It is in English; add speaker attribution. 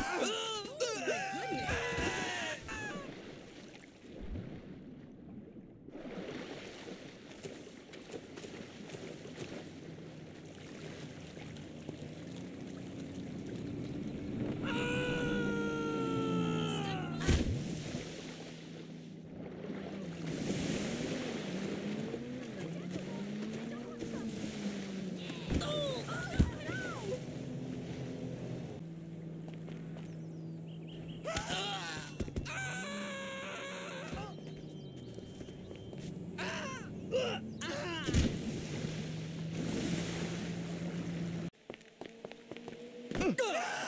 Speaker 1: Ugh! Good.